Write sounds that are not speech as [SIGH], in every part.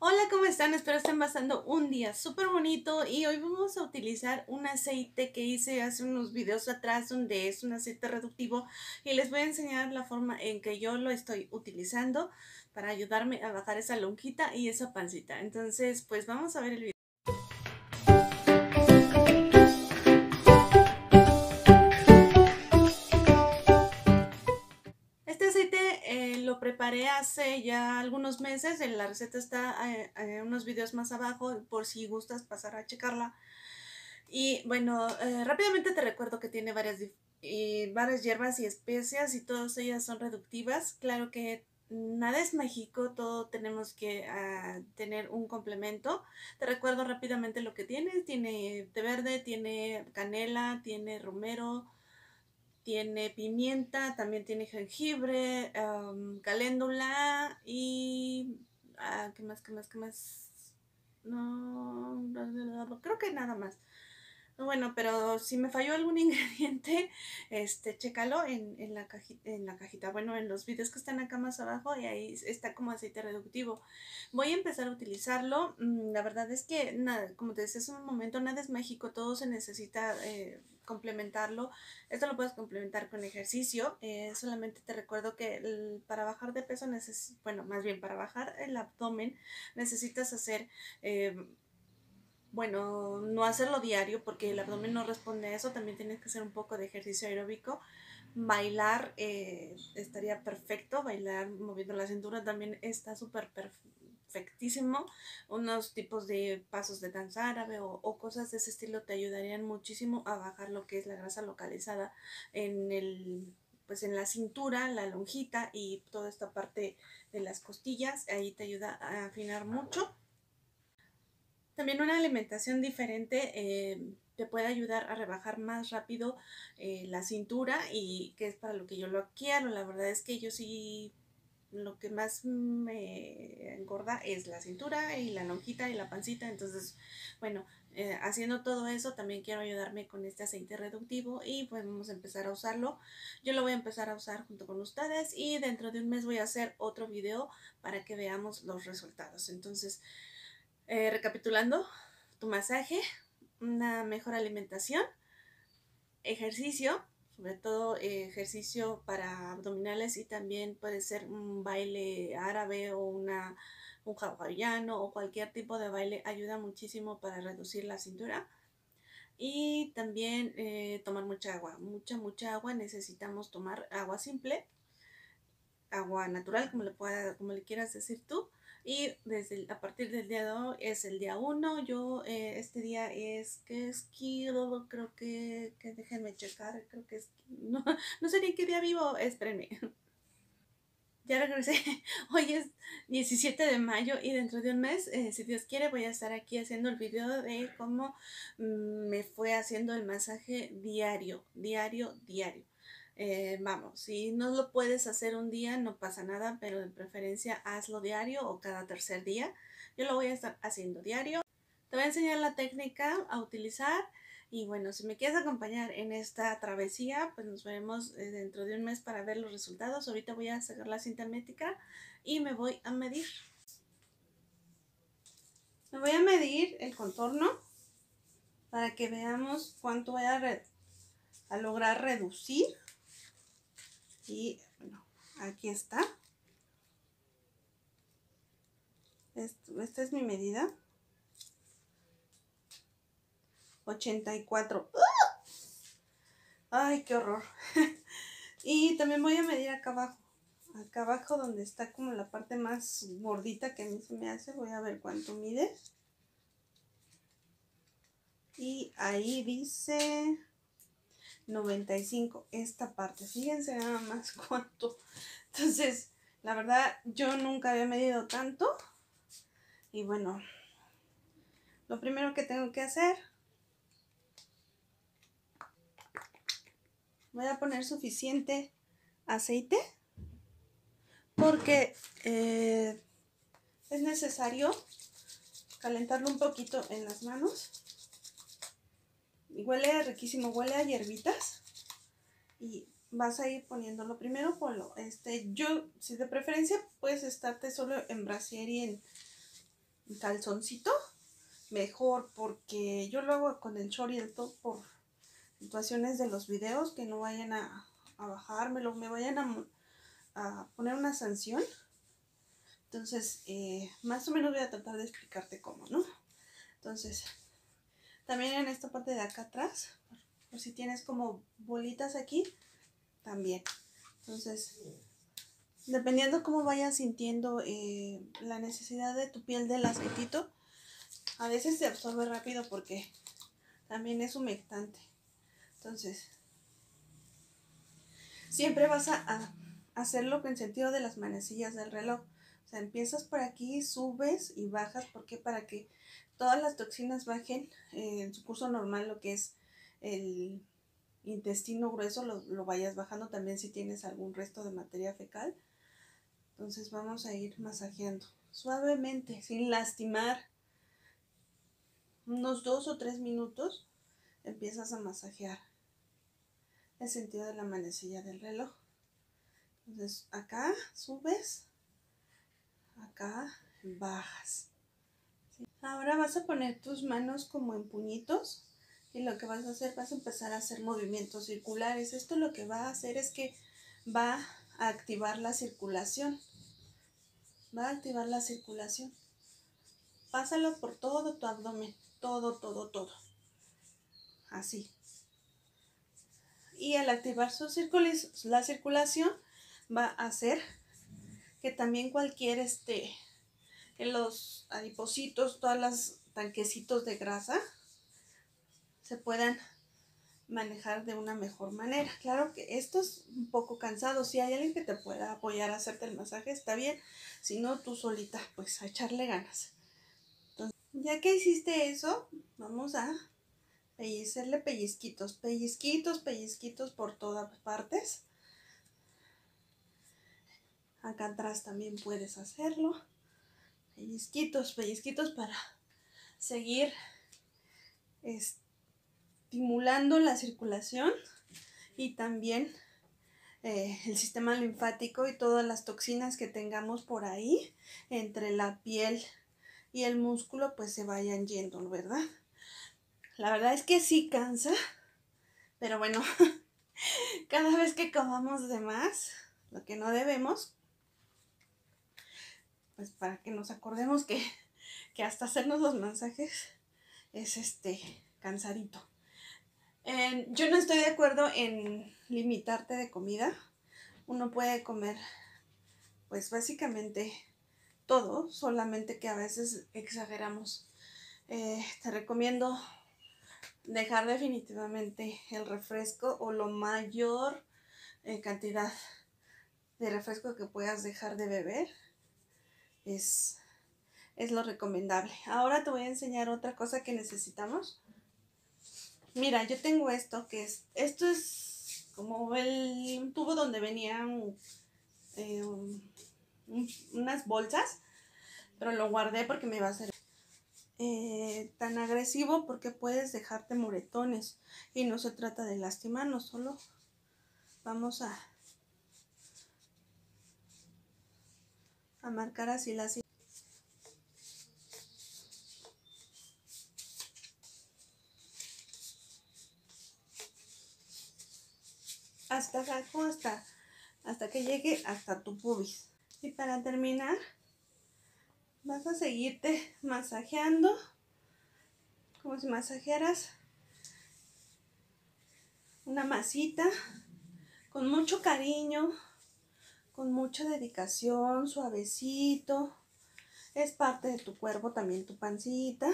Hola, ¿cómo están? Espero estén pasando un día súper bonito y hoy vamos a utilizar un aceite que hice hace unos videos atrás donde es un aceite reductivo y les voy a enseñar la forma en que yo lo estoy utilizando para ayudarme a bajar esa lonjita y esa pancita. Entonces, pues vamos a ver el video. Hace ya algunos meses, en la receta está en eh, unos videos más abajo por si gustas pasar a checarla. Y bueno, eh, rápidamente te recuerdo que tiene varias, varias hierbas y especias y todas ellas son reductivas. Claro que nada es mágico, todo tenemos que ah, tener un complemento. Te recuerdo rápidamente lo que tiene. Tiene té verde, tiene canela, tiene romero, tiene pimienta, también tiene jengibre, caléndula y... Ah, ¿Qué más? ¿Qué más? ¿Qué más? No, creo que nada más. Bueno, pero si me falló algún [LAUGHS] ingrediente, este, chécalo en, en, la cajita, en la cajita, bueno, en los videos que están acá más abajo y ahí está como aceite reductivo. Voy a empezar a utilizarlo. Mm, la verdad es que, nada, como te decía hace un momento, nada es mágico, todo se necesita eh, complementarlo. Esto lo puedes complementar con ejercicio. Eh, solamente te recuerdo que para bajar de peso, bueno, más bien para bajar el abdomen, necesitas hacer... Eh, bueno, no hacerlo diario porque el abdomen no responde a eso, también tienes que hacer un poco de ejercicio aeróbico. Bailar eh, estaría perfecto, bailar moviendo la cintura también está súper perfectísimo. Unos tipos de pasos de danza árabe o, o, cosas de ese estilo te ayudarían muchísimo a bajar lo que es la grasa localizada en el pues en la cintura, la lonjita y toda esta parte de las costillas, ahí te ayuda a afinar mucho. También una alimentación diferente eh, te puede ayudar a rebajar más rápido eh, la cintura y que es para lo que yo lo quiero. La verdad es que yo sí lo que más me engorda es la cintura y la lonjita y la pancita. Entonces, bueno, eh, haciendo todo eso también quiero ayudarme con este aceite reductivo y pues vamos a empezar a usarlo. Yo lo voy a empezar a usar junto con ustedes y dentro de un mes voy a hacer otro video para que veamos los resultados. Entonces, eh, recapitulando, tu masaje, una mejor alimentación, ejercicio, sobre todo eh, ejercicio para abdominales y también puede ser un baile árabe o una, un hawaiano o cualquier tipo de baile ayuda muchísimo para reducir la cintura. Y también eh, tomar mucha agua, mucha, mucha agua. Necesitamos tomar agua simple, agua natural, como le, pueda, como le quieras decir tú. Y desde a partir del día de es el día 1. Yo, eh, este día es que es creo que, que déjenme checar, creo que es, no, [LAUGHS] no sé ni qué día vivo, espérenme. [LAUGHS] Ya regresé, [LAUGHS] hoy es 17 de mayo y dentro de un mes, eh, si Dios quiere, voy a estar aquí haciendo el video de cómo mm, me fue haciendo el masaje diario, diario, diario. Eh, vamos, si no lo puedes hacer un día, no pasa nada, pero de preferencia hazlo diario o cada tercer día. Yo lo voy a estar haciendo diario. Te voy a enseñar la técnica a utilizar y bueno, si me quieres acompañar en esta travesía, pues nos veremos eh, dentro de un mes para ver los resultados. Ahorita voy a sacar la cinta métrica y me voy a medir. Me voy a medir el contorno para que veamos cuánto voy a, a lograr reducir y bueno, aquí está. esta es mi medida. 84. Ay, qué horror. [LAUGHS] y también voy a medir acá abajo. Acá abajo donde está como la parte más gordita que a mí se me hace. Voy a ver cuánto mide. Y ahí dice 95 esta parte. Fíjense nada más [LAUGHS] cuánto. Entonces, la verdad, yo nunca había medido tanto. Y bueno, lo primero que tengo que hacer, voy a poner suficiente aceite porque eh, es necesario calentarlo un poquito en las manos huele riquísimo, huele a hierbitas. Y vas a ir poniéndolo primero polo. Este, yo, si de preferencia, puedes estarte solo en brasier y en, calzoncito, mejor, porque yo lo hago con el short y el top por situaciones de los videos que no vayan a, a bajármelo, me vayan a, a, poner una sanción. Entonces, eh, más o menos voy a tratar de explicarte cómo, ¿no? Entonces, también en esta parte de acá atrás, por si tienes como bolitas aquí, también. Entonces, dependiendo cómo vayas sintiendo eh, la necesidad de tu piel del asquetito, a veces se absorbe rápido porque también es humectante. Entonces, siempre vas a, hacerlo en sentido de las manecillas del reloj. O sea, empiezas por aquí, subes y bajas. ¿Por qué? Para que todas las toxinas bajen eh, en su curso normal, lo que es el intestino grueso, lo, lo, vayas bajando también si tienes algún resto de materia fecal. Entonces vamos a ir masajeando suavemente, sin lastimar. Unos dos o tres minutos empiezas a masajear el sentido de la manecilla del reloj. Entonces acá subes, acá bajas. Ahora vas a poner tus manos como en puñitos y lo que vas a hacer, vas a empezar a hacer movimientos circulares. Esto lo que va a hacer es que va a activar la circulación. Va a activar la circulación. Pásalo por todo tu abdomen, todo, todo, todo. Así. Y al activar su la circulación va a hacer que también cualquier este en los adipositos, todas las tanquecitos de grasa se puedan manejar de una mejor manera. Claro que esto es un poco cansado. Si hay alguien que te pueda apoyar a hacerte el masaje, está bien. Si no, tú solita, pues a echarle ganas. Ya que hiciste eso, vamos a hacerle pellizquitos, pellizquitos, pellizquitos por todas partes. Acá atrás también puedes hacerlo. Pellizquitos, pellizquitos para seguir estimulando la circulación y también eh, el sistema linfático y todas las toxinas que tengamos por ahí entre la piel y el músculo pues se vayan yendo, ¿verdad? La verdad es que sí cansa, pero bueno, [LAUGHS] cada vez que comamos de más, lo que no debemos, pues para que nos acordemos que, [LAUGHS] que hasta hacernos los masajes es este cansadito yo no estoy de acuerdo en limitarte de comida. Uno puede comer, pues básicamente todo, solamente que a veces exageramos. Eh, te recomiendo dejar definitivamente el refresco o lo mayor eh, cantidad de refresco que puedas dejar de beber. Es, es lo recomendable. Ahora te voy a enseñar otra cosa que necesitamos. Mira, yo tengo esto que es, esto es como el tubo donde venían eh, unas bolsas, pero lo guardé porque me iba a hacer eh, tan agresivo porque puedes dejarte moretones y no se trata de lastimarnos, solo vamos a, a marcar así la hasta abajo, hasta, hasta que llegue hasta tu pubis. Y para terminar, vas a seguirte masajeando, como si masajearas una masita, con mucho cariño, con mucha dedicación, suavecito. Es parte de tu cuerpo, también tu pancita.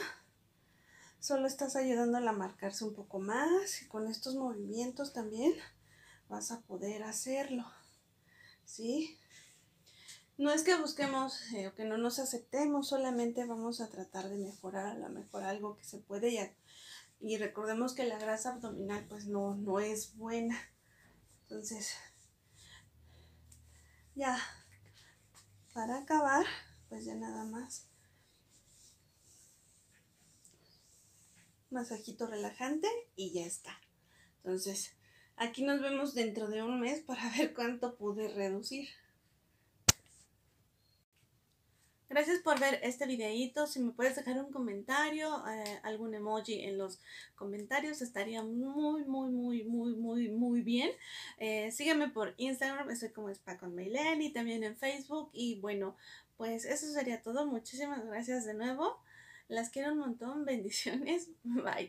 Solo estás ayudándola a marcarse un poco más y con estos movimientos también vas a poder hacerlo. ¿Sí? No es que busquemos eh, o que no nos aceptemos, solamente vamos a tratar de mejorar a lo mejor algo que se puede y, y recordemos que la grasa abdominal pues no, no es buena. Entonces, para acabar, pues ya nada más. Masajito relajante y ya está. Entonces, Aquí nos vemos dentro de un mes para [LAUGHS] ver cuánto pude reducir. Gracias por ver este videito. Si me puedes dejar un comentario, eh, algún emoji en los comentarios, estaría muy, muy, muy, muy, muy, muy bien. Eh, sígueme por Instagram, estoy como Spa y también en Facebook. Y bueno, pues eso sería todo. Muchísimas gracias de nuevo. Las quiero un montón. [LAUGHS] Bendiciones. Bye.